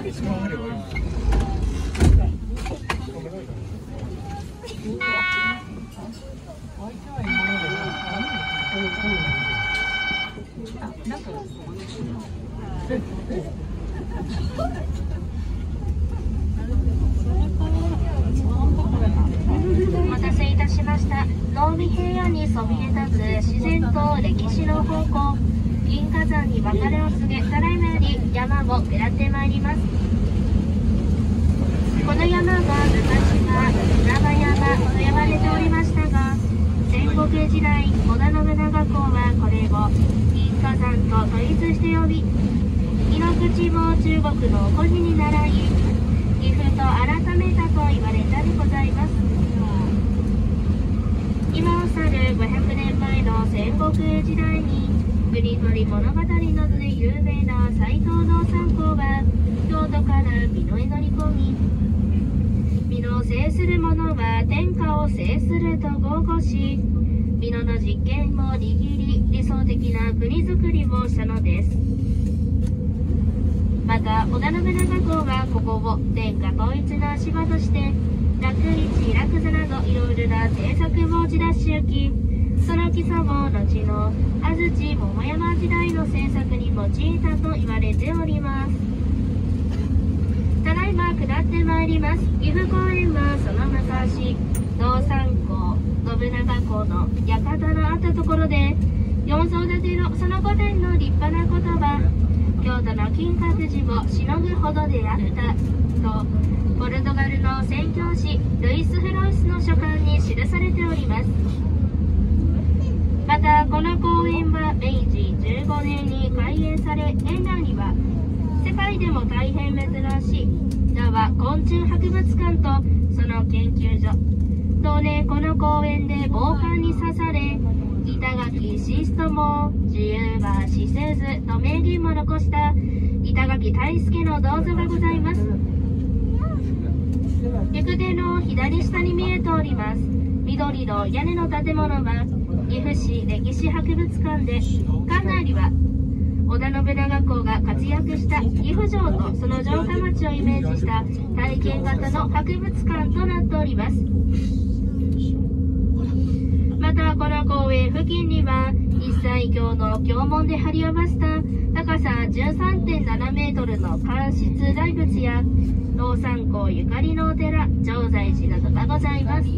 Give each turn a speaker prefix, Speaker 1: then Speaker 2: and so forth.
Speaker 1: お待たせいたしました。濃尾平野にそびえ立つ自然と歴史の方向。銀火山に別れを告げただいまより山を下ってまいります。この山は昔は稲葉山と呼ばれておりましたが戦国時代織田信長公はこれを銀火山と統一して呼び井の口を中国の古字に習い岐阜と改めたと言われたでございます。今を去る500年前の戦国時代に国取物語などで有名な斎藤道三公は京都から美濃へ乗り込み美濃を制する者は天下を制すると豪語し美濃の実権を握り理想的な国づくりをしたのです。また織田信長公はここを天下統一の足場として楽市楽座などいろいろな政策を打ち出し行きその基礎を後の安土桃山時代の政策に用いたと言われております。ただいま下ってまいります。岐阜公園はその昔道三公信長公の館のあったところで四層建てのその御殿の立派な言葉京都の金閣寺をしのぐほどであったとポルトガルの宣教師ルイス・フロイスの書簡に記されております。またこの公園は明治15年に開園され園内には世界でも大変珍しい。名は昆虫博物館とその研究所同年この公園で防犯に刺され板垣シストも自由は死せずと名言も残した板垣大輔の銅像がございます。行く手の左下に見えております。緑の屋根の建物は岐阜市歴史博物館で館内には織田信長公が活躍した岐阜城とその城下町をイメージした体験型の博物館となっております。またこの公園付近には一切橋の橋門で張り合わせた高さ13.7メートルの間室大仏や老三公ゆかりのお寺浄財寺などがございます。